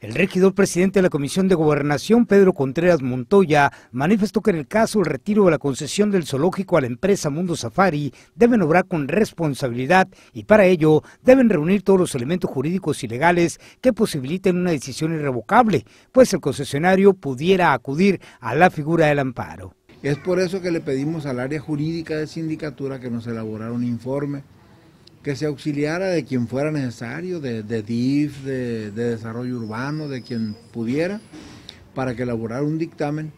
El regidor presidente de la Comisión de Gobernación, Pedro Contreras Montoya, manifestó que en el caso del retiro de la concesión del zoológico a la empresa Mundo Safari, deben obrar con responsabilidad y para ello deben reunir todos los elementos jurídicos y legales que posibiliten una decisión irrevocable, pues el concesionario pudiera acudir a la figura del amparo. Es por eso que le pedimos al área jurídica de sindicatura que nos elaborara un informe que se auxiliara de quien fuera necesario, de, DIF, de, desarrollo urbano, de quien pudiera, para que elaborara un dictamen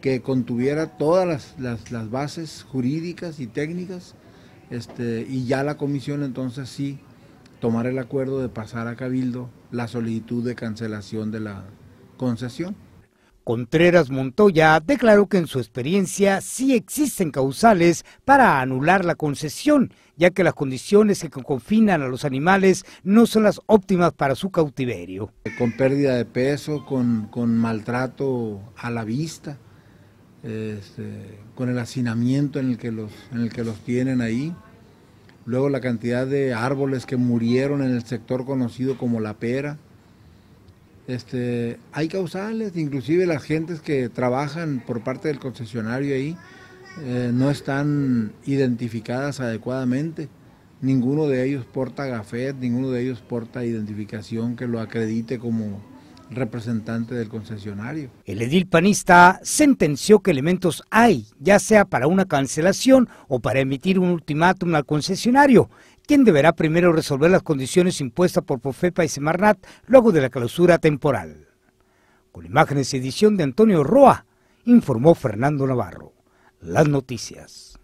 que contuviera todas las, bases jurídicas y técnicas, este, y ya la comisión entonces sí tomar el acuerdo de pasar a Cabildo la solicitud de cancelación de la concesión. Contreras Montoya declaró que en su experiencia sí existen causales para anular la concesión, ya que las condiciones que confinan a los animales no son las óptimas para su cautiverio. Con pérdida de peso, con, maltrato a la vista, este, con el hacinamiento en que los, en el que los tienen ahí, luego la cantidad de árboles que murieron en el sector conocido como La Pera, este, hay causales, inclusive las gentes que trabajan por parte del concesionario ahí eh, no están identificadas adecuadamente. Ninguno de ellos porta gafet, ninguno de ellos porta identificación que lo acredite como representante del concesionario. El edil panista sentenció que elementos hay, ya sea para una cancelación o para emitir un ultimátum al concesionario, quien deberá primero resolver las condiciones impuestas por Profepa y Semarnat luego de la clausura temporal. Con imágenes y edición de Antonio Roa, informó Fernando Navarro. Las noticias.